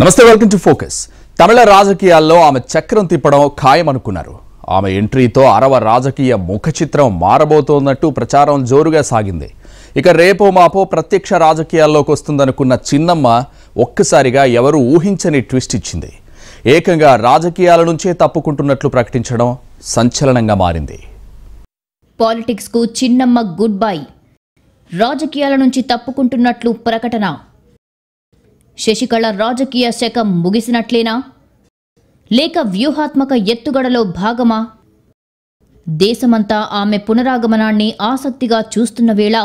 నమస్తే welcome to focus. తమిళ రాజకీయాల్లో ఆమె చక్రం తిప్పడం ఖాయమనుకున్నారు. ఆమె ఎంట్రీతో అరవ రాజకీయ ముఖ చిత్రం మారబోతోన్నట్టు ప్రచారం జోరుగా సాగింది. ఇక రేపో మాపో ప్రత్యక్ష రాజకీయాల్లోకి వస్తుందనుకున్న చిన్నమ్మ ఒక్కసారిగా ఎవరు ఊహించని ట్విస్ట్ ఇచ్చింది. ఏకంగా రాజకీయాల నుంచే తప్పుకుంటున్నట్లు ప్రకటించడం సంచలనంగా మారింది. పాలిటిక్స్కు చిన్నమ్మ గుడ్ బై. రాజకీయాల నుంచి తప్పుకుంటున్నట్లు ప్రకటన. శశికళ రాజకీయ శకం ముగిసినట్లేనా? లేక వ్యూహాత్మక ఎత్తుగడలో భాగమా? దేశమంతా ఆమె పునరాగమనాన్ని ఆసక్తిగా చూస్తున్న వేళ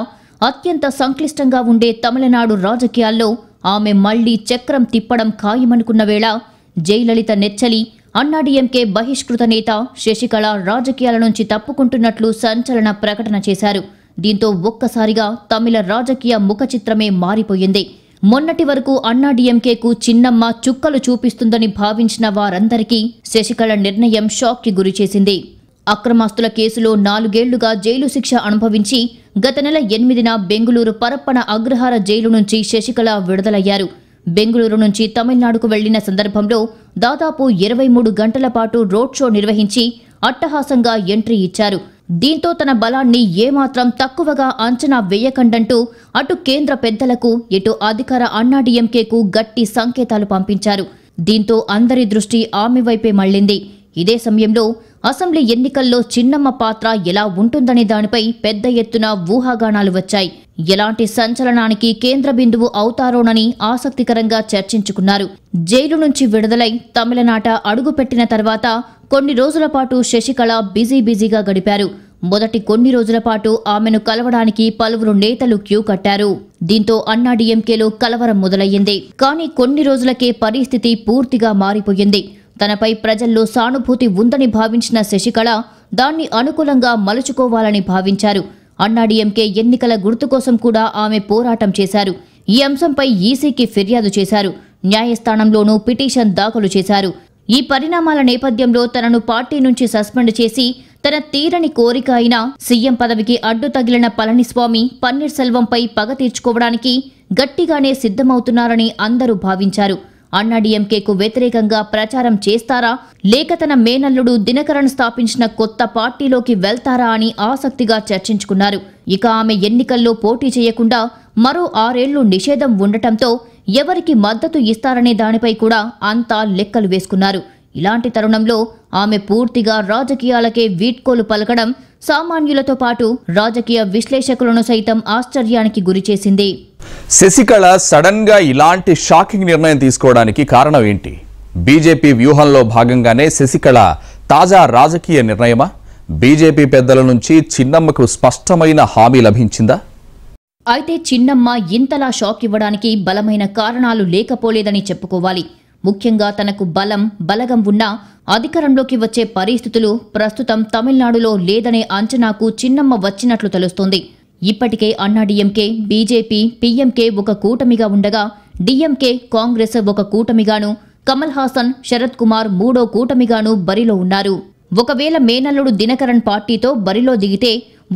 అత్యంత సంక్లిష్టంగా ఉండే తమిళనాడు రాజకీయాల్లో ఆమె మళ్ళీ చక్రం తిప్పడం ఖాయమనుకున్న వేళ జయలలిత నెచ్చలి అన్నాడీఎంకే బహిష్కృత నేత శశికళ రాజకీయాల నుంచి తప్పుకుంటున్నట్లు సంచలన ప్రకటన చేశారు. దీంతో ఒక్కసారిగా తమిళ రాజకీయ ముఖ చిత్రమే మారిపోయింది. మొన్నటి వరకు అన్నాడీఎంకేకు చిన్నమ్మ చుక్కలు చూపిస్తుందని భావించిన వారందరికీ శశికళ నిర్ణయం షాక్కి గురిచేసింది అక్రమాస్తుల కేసులో నాలుగేళ్ళుగా జైలు శిక్ష అనుభవించి గత నెల ఎనిమిదిన బెంగుళూరు పరప్పన అగ్రహార జైలు నుంచి శశికళ విడుదలయ్యారు. బెంగుళూరు నుంచి తమిళనాడుకు వెళ్ళిన సందర్భంలో దాదాపు ఇరవై మూడు గంటల పాటు రోడ్ షో నిర్వహించి అట్టహాసంగా ఎంట్రీ ఇచ్చారు. దీంతో తన బలాన్ని ఏమాత్రం తక్కువగా అంచనా వేయకండంటూ అటు కేంద్ర పెద్దలకు ఇటు అధికార అన్నాడీఎంకేకు గట్టి సంకేతాలు పంపించారు. దీంతో అందరి దృష్టి ఆమె వైపే మళ్ళింది ఇదే సమయంలో అసెంబ్లీ ఎన్నికల్లో చిన్నమ్మ పాత్ర ఎలా ఉంటుందనే దానిపై పెద్ద ఎత్తున ఊహాగానాలు వచ్చాయి. ఎలాంటి సంచలనానికి కేంద్ర బిందువు అవుతారోనని ఆసక్తికరంగా చర్చించుకున్నారు. జైలు నుంచి విడుదలై తమిళనాట అడుగుపెట్టిన తర్వాత కొన్ని రోజుల పాటు శశికళ బిజీ బిజీగా గడిపారు. మొదటి కొన్ని రోజుల పాటు ఆమెను కలవడానికి పలువురు నేతలు క్యూ కట్టారు. దీంతో అన్నాడీఎంకేలో కలవరం మొదలయ్యింది. కానీ కొన్ని రోజులకే పరిస్థితి పూర్తిగా మారిపోయింది. తనపై ప్రజల్లో సానుభూతి ఉందని భావించిన శశికళ దాన్ని అనుకూలంగా మలుచుకోవాలని భావించారు. అన్నాడీఎంకే ఎన్నికల గుర్తు కోసం కూడా ఆమె పోరాటం చేశారు. ఈ అంశంపై ఈసీకి ఫిర్యాదు చేశారు. న్యాయస్థానంలోనూ పిటిషన్ దాఖలు చేశారు. ఈ పరిణామాల నేపథ్యంలో తనను పార్టీ నుంచి సస్పెండ్ చేసి తన తీరని కోరిక అయిన సీఎం పదవికి అడ్డు తగిలిన పళనిస్వామి పన్నీర్ సెల్వంపై పగ తీర్చుకోవడానికి గట్టిగానే సిద్ధమవుతున్నారని అందరూ భావించారు. అన్నాడీఎంకేకు వ్యతిరేకంగా ప్రచారం చేస్తారా? లేక తన మేనల్లుడు దినకరణ్ స్థాపించిన కొత్త పార్టీలోకి వెళ్తారా అని ఆసక్తిగా చర్చించుకున్నారు. ఇక ఆమె ఎన్నికల్లో పోటీ చేయకుండా మరో ఆరేళ్ళు నిషేధం ఉండటంతో ఎవరికి మద్దతు ఇస్తారనే దానిపై కూడా అంతా లెక్కలు వేసుకున్నారు. ఇలాంటి తరుణంలో ఆమె పూర్తిగా రాజకీయాలకే వీడ్కోలు పలకడం సామాన్యులతో పాటు రాజకీయ విశ్లేషకులను సైతం ఆశ్చర్యానికి గురిచేసింది శశికళ సడన్గా ఇలాంటి షాకింగ్ నిర్ణయం తీసుకోవడానికి కారణం ఏంటి? బీజేపీ వ్యూహంలో భాగంగానే శశికళ తాజా రాజకీయ నిర్ణయమా? బీజేపీ పెద్దల నుంచి చిన్నమ్మకు స్పష్టమైన హామీ లభించిందా? అయితే చిన్నమ్మ ఇంతలా షాక్ ఇవ్వడానికి బలమైన కారణాలు లేకపోలేదని చెప్పుకోవాలి. ముఖ్యంగా తనకు బలం బలగం ఉన్నా అధికారంలోకి వచ్చే పరిస్థితులు ప్రస్తుతం తమిళనాడులో లేదనే అంచనాకు చిన్నమ్మ వచ్చినట్లు తెలుస్తోంది. ఇప్పటికే అన్నాడీఎంకే బీజేపీ పీఎంకే ఒక కూటమిగా ఉండగా డిఎంకే కాంగ్రెస్ ఒక కూటమిగాను కమల్ హాసన్ శరత్ కుమార్ మూడో కూటమిగాను బరిలో ఉన్నారు. ఒకవేళ మేనల్లుడు దినకరన్ పార్టీతో బరిలో దిగితే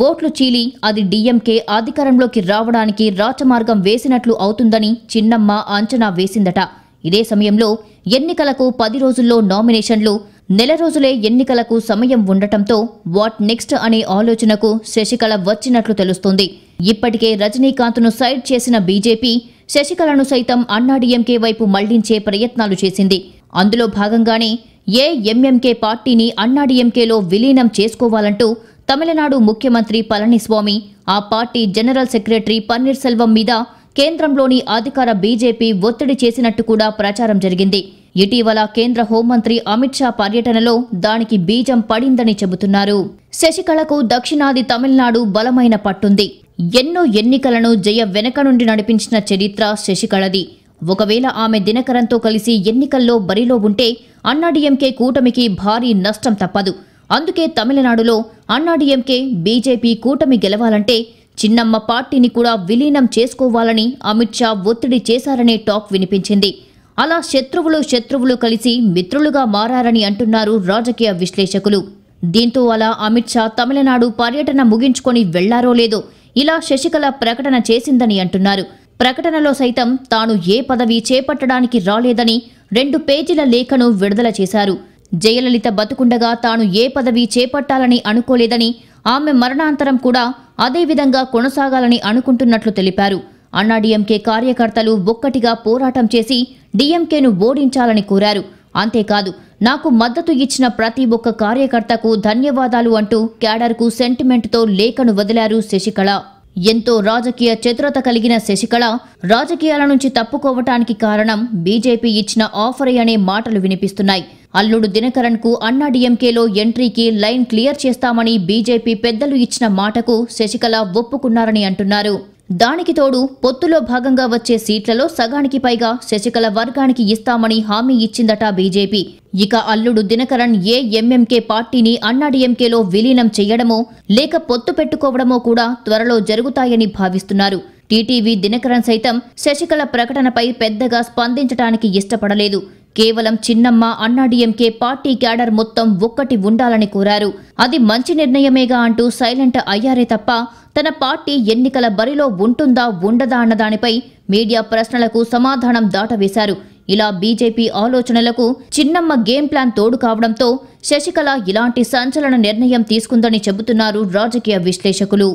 ఓట్లు చీలి అది డిఎంకే అధికారంలోకి రావడానికి రాచమార్గం వేసినట్లు అవుతుందని చిన్నమ్మ అంచనా వేసిందట. ఇదే సమయంలో ఎన్నికలకు పది రోజుల్లో నామినేషన్లు నెల రోజులే ఎన్నికలకు సమయం ఉండటంతో వాట్ నెక్స్ట్ అనే ఆలోచనకు శశికళ వచ్చినట్లు తెలుస్తోంది. ఇప్పటికే రజనీకాంత్ను సైడ్ చేసిన బీజేపీ శశికళను సైతం అన్నాడీఎంకే వైపు మళ్ళించే ప్రయత్నాలు చేసింది. అందులో భాగంగానే ఏ ఎంఎంకే పార్టీని అన్నాడీఎంకేలో విలీనం చేసుకోవాలంటూ తమిళనాడు ముఖ్యమంత్రి పళనిస్వామి ఆ party general secretary Panneer Selvam మీద కేంద్రంలోని అధికార బీజేపీ ఒత్తిడి చేసినట్టు కూడా ప్రచారం జరిగింది. ఇటీవల కేంద్ర హోంమంత్రి అమిత్ షా పర్యటనలో దానికి బీజం పడిందని చెబుతున్నారు. శశికళకు దక్షిణాది తమిళనాడు బలమైన పట్టుంది. ఎన్నో ఎన్నికలను జయ వెనక నుండి నడిపించిన చరిత్ర శశికళది. ఒకవేళ ఆమె దినకరంతో కలిసి ఎన్నికల్లో బరిలో ఉంటే అన్నాడీఎంకే కూటమికి భారీ నష్టం తప్పదు. అందుకే తమిళనాడులో అన్నాడీఎంకే బీజేపీ కూటమి గెలవాలంటే చిన్నమ్మ పార్టీని కూడా విలీనం చేసుకోవాలని అమిత్ షా ఒత్తిడి చేశారనే టాక్ వినిపించింది. అలా శత్రువులు శత్రువులు కలిసి మిత్రులుగా మారారని అంటున్నారు రాజకీయ విశ్లేషకులు. దీంతో అలా అమిత్ షా తమిళనాడు పర్యటన ముగించుకొని వెళ్ళారో లేదో ఇలా శశికళ ప్రకటన చేసిందని అంటున్నారు. ప్రకటనలో సైతం తాను ఏ పదవి చేపట్టడానికి రాలేదని రెండు పేజీల లేఖను విడుదల చేశారు. జయలలిత బతుకుండగా తాను ఏ పదవి చేపట్టాలని అనుకోలేదని ఆమె మరణాంతరం కూడా అదే విధంగా కొనసాగాలని అనుకుంటున్నట్లు తెలిపారు. అన్నాడీఎంకే కార్యకర్తలు ఒక్కటిగా పోరాటం చేసి డీఎంకేను ఓడించాలని కోరారు. అంతేకాదు నాకు మద్దతు ఇచ్చిన ప్రతి ఒక్క కార్యకర్తకు ధన్యవాదాలు అంటూ క్యాడర్కు సెంటిమెంట్తో లేఖను వదిలారు శశికళ. ఎంతో రాజకీయ చతురత కలిగిన శశికళ రాజకీయాల నుంచి తప్పుకోవటానికి కారణం బీజేపీ ఇచ్చిన ఆఫరే అనే మాటలు వినిపిస్తున్నాయి. అల్లుడు దినకరన్కు అన్నా డీఎంకేలో ఎంట్రీకి లైన్ క్లియర్ చేస్తామని బీజేపీ పెద్దలు ఇచ్చిన మాటకు శశికళ ఒప్పుకున్నారని అంటున్నారు. దానికి తోడు పొత్తులో భాగంగా వచ్చే సీట్లలో సగానికి పైగా శశికళ వర్గానికి ఇస్తామని హామీ ఇచ్చిందట బీజేపీ. ఇక అల్లుడు దినకరణ్ ఏ ఎంఎంకే పార్టీని అన్నాడీఎంకేలో విలీనం చేయడమో లేక పొత్తు పెట్టుకోవడమో కూడా త్వరలో జరుగుతాయని భావిస్తున్నారు. టీటీవీ దినకరణ్ సైతం శశికళ ప్రకటనపై పెద్దగా స్పందించడానికి ఇష్టపడలేదు. కేవలం చిన్నమ్మ అన్నాడీఎంకే పార్టీ క్యాడర్ మొత్తం ఒక్కటి ఉండాలని కోరారు. అది మంచి నిర్ణయమేగా అంటూ సైలెంట్ అయ్యారే తప్ప తన పార్టీ ఎన్నికల బరిలో ఉంటుందా ఉండదా అన్నదానిపై మీడియా ప్రశ్నలకు సమాధానం దాటవేశారు. ఇలా బీజేపీ ఆలోచనలకు చిన్నమ్మ గేమ్ ప్లాన్ తోడు కావడంతో శశికళ ఇలాంటి సంచలన నిర్ణయం తీసుకుందని చెబుతున్నారు రాజకీయ విశ్లేషకులు.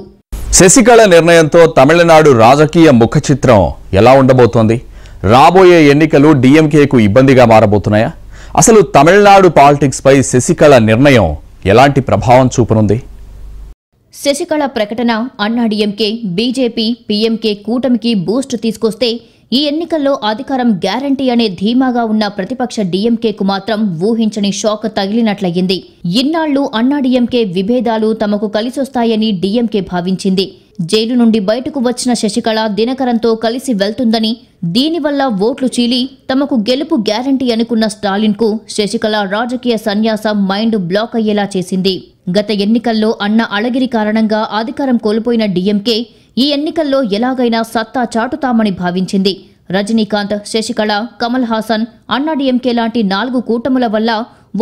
శశికళ నిర్ణయంతో తమిళనాడు రాజకీయ ముఖ చిత్రం ఎలా ఉండబోతోంది? రాబోయే ఎన్నికలు డిఎంకేకు ఇబ్బందిగా మారబోతున్నాయా? అసలు తమిళనాడు పాలిటిక్స్పై శశికళ నిర్ణయం ఎలాంటి ప్రభావం చూపనుంది? శశికళ ప్రకటన అన్నాడీఎంకే బీజేపీ పీఎంకే కూటమికి బూస్ట్ తీసుకొస్తే ఈ ఎన్నికల్లో అధికారం గ్యారంటీ అనే ధీమాగా ఉన్న ప్రతిపక్ష డీఎంకేకు మాత్రం ఊహించని షాక్ తగిలినట్లయింది. ఇన్నాళ్ళు అన్నాడీఎంకే విభేదాలు తమకు కలిసొస్తాయని డీఎంకే భావించింది. జైలు నుండి బయటకు వచ్చిన శశికళ దినకరంతో కలిసి వెళ్తుందని దీనివల్ల ఓట్లు చీలి తమకు గెలుపు గ్యారంటీ అనుకున్న స్టాలిన్కు శశికళ రాజకీయ సన్యాసం మైండ్ బ్లాక్ అయ్యేలా చేసింది. గత ఎన్నికల్లో అన్న అళగిరి కారణంగా అధికారం కోల్పోయిన డీఎంకే ఈ ఎన్నికల్లో ఎలాగైనా సత్తా చాటుతామని భావించింది. రజనీకాంత్ శశికళ కమల్ హాసన్ అన్నాడీఎంకే లాంటి నాలుగు కూటముల వల్ల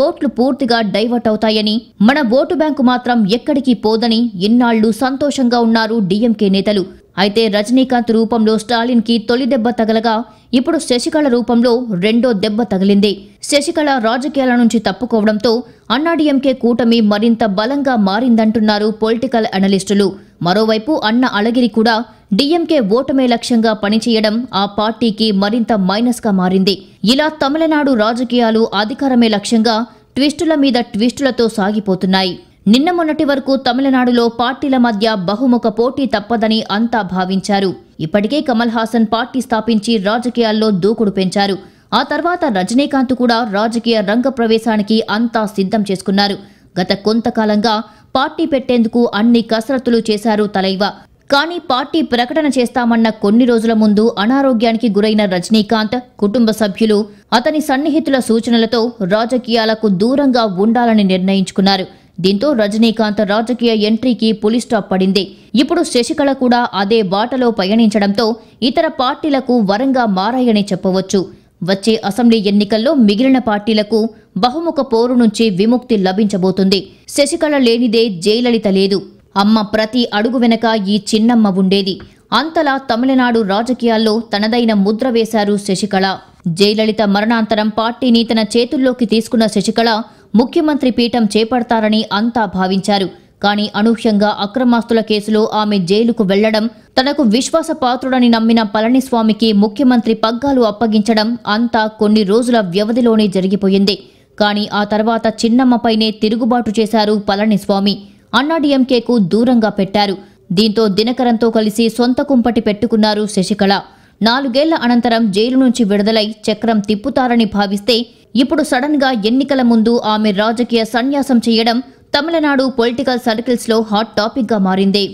ఓట్లు పూర్తిగా డైవర్ట్ అవుతాయని మన ఓటు బ్యాంకు మాత్రం ఎక్కడికి పోదని ఇన్నాళ్ళు సంతోషంగా ఉన్నారు డీఎంకే నేతలు. అయితే రజనీకాంత్ రూపంలో స్టాలిన్కి తొలి దెబ్బ తగలగా ఇప్పుడు శశికళ రూపంలో రెండో దెబ్బ తగిలింది. శశికళ రాజకీయాల నుంచి తప్పుకోవడంతో అన్నాడీఎంకే కూటమి మరింత బలంగా మారిందంటున్నారు పొలిటికల్ అనలిస్టులు. మరోవైపు అన్న అళగిరి కూడా డీఎంకే ఓటమే లక్ష్యంగా పనిచేయడం ఆ పార్టీకి మరింత మైనస్గా మారింది. ఇలా తమిళనాడు రాజకీయాలు అధికారమే లక్ష్యంగా ట్విస్టుల మీద ట్విస్టులతో సాగిపోతున్నాయి. నిన్న మొన్నటి వరకు తమిళనాడులో పార్టీల మధ్య బహుముఖ పోటీ తప్పదని అంతా భావించారు. ఇప్పటికే కమల్ హాసన్ పార్టీ స్థాపించి రాజకీయాల్లో దూకుడు పెంచారు. ఆ తర్వాత రజనీకాంత్ కూడా రాజకీయ రంగ ప్రవేశానికి అంతా సిద్ధం చేసుకున్నారు. గత కొంతకాలంగా పార్టీ పెట్టేందుకు అన్ని కసరత్తులు చేశారు తలైవ. కానీ పార్టీ ప్రకటన చేస్తామన్న కొన్ని రోజుల ముందు అనారోగ్యానికి గురైన రజనీకాంత్ కుటుంబ సభ్యులు అతని సన్నిహితుల సూచనలతో రాజకీయాలకు దూరంగా ఉండాలని నిర్ణయించుకున్నారు. దీంతో రజనీకాంత్ రాజకీయ ఎంట్రీకి పులి స్టాప్ పడింది. ఇప్పుడు శశికళ కూడా అదే బాటలో పయనించడంతో ఇతర పార్టీలకు వరంగా మారాయని చెప్పవచ్చు. వచ్చే అసెంబ్లీ ఎన్నికల్లో మిగిలిన పార్టీలకు బహుముఖ పోరు నుంచి విముక్తి లభించబోతుంది. శశికళ లేనిదే జయలలిత లేదు. అమ్మ ప్రతి అడుగు వెనక ఈ చిన్నమ్మ ఉండేది. అంతలా తమిళనాడు రాజకీయాల్లో తనదైన ముద్ర వేశారు శశికళ. జయలలిత మరణాంతరం పార్టీని తన చేతుల్లోకి తీసుకున్న శశికళ ముఖ్యమంత్రి పీఠం చేపడతారని అంతా భావించారు. కానీ అనూహ్యంగా అక్రమాస్తుల కేసులో ఆమె జైలుకు వెళ్ళడం తనకు విశ్వాస పాత్రుడని నమ్మిన పళనిస్వామికి ముఖ్యమంత్రి పగ్గాలు అప్పగించడం అంతా కొన్ని రోజుల వ్యవధిలోనే జరిగిపోయింది. కానీ ఆ తర్వాత చిన్నమ్మపైనే తిరుగుబాటు చేశారు పళనిస్వామి. అన్నాడీఎంకేకు దూరంగా పెట్టారు. దీంతో దినకరంతో కలిసి సొంత కుంపటి పెట్టుకున్నారు శశికళ. నాలుగేళ్ళ అనంతరం జైలు నుంచి విడుదలై చక్రం తిప్పుతారని భావిస్తే ఇప్పుడు సడన్గా ఎన్నికల ముందు ఆమె రాజకీయ సన్యాసం చేయడం తమిళనాడు పొలిటికల్ సర్కిల్స్లో హాట్ టాపిక్గా మారింది.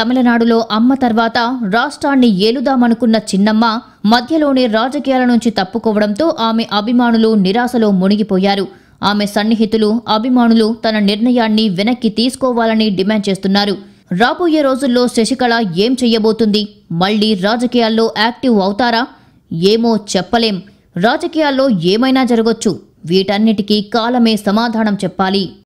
తమిళనాడులో అమ్మ తర్వాత రాష్ట్రాన్ని ఏలుదామనుకున్న చిన్నమ్మ మధ్యలోనే రాజకీయాల నుంచి తప్పుకోవడంతో ఆమె అభిమానులు నిరాశలో మునిగిపోయారు. ఆమె సన్నిహితులు అభిమానులు తన నిర్ణయాన్ని వెనక్కి తీసుకోవాలని డిమాండ్ చేస్తున్నారు. రాబోయే రోజుల్లో శశికళ ఏం చెయ్యబోతుంది మళ్ళీ రాజకీయాల్లో యాక్టివ్ అవుతారా? ఏమో చెప్పలేం. రాజకీయాల్లో ఏమైనా జరగొచ్చు. వీటన్నిటికీ కాలమే సమాధానం చెప్పాలి.